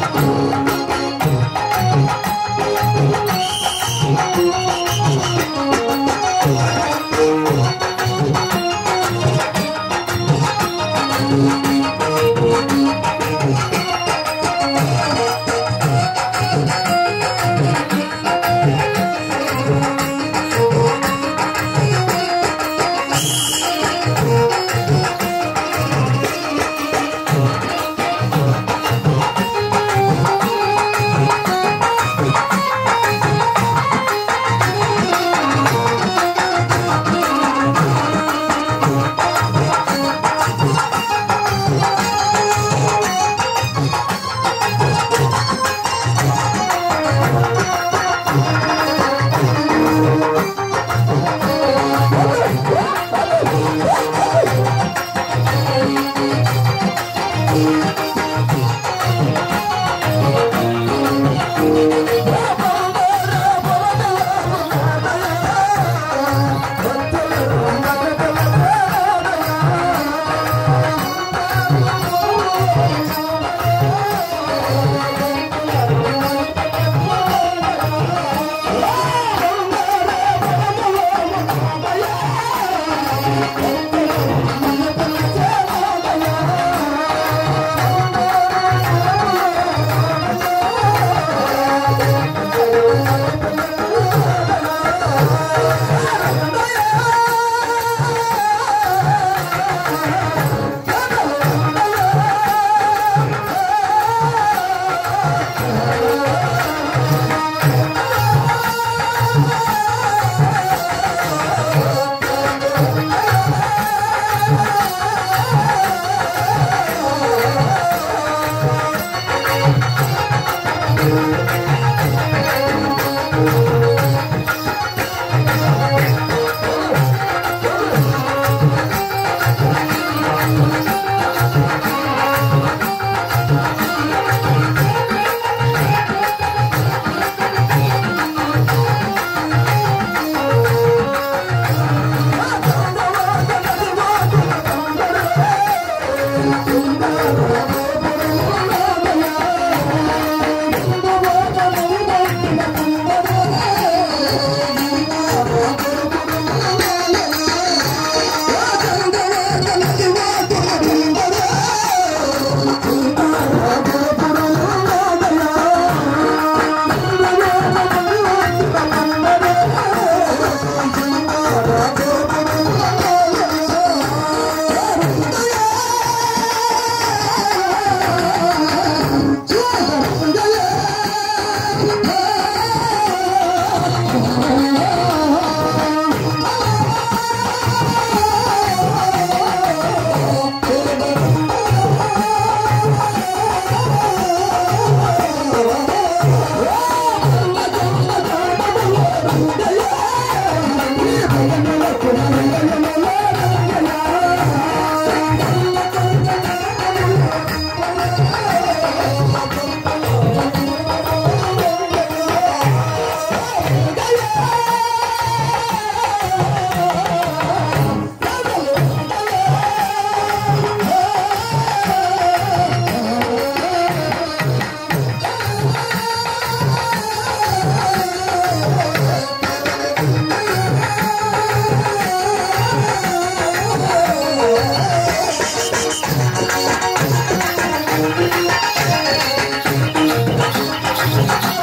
Música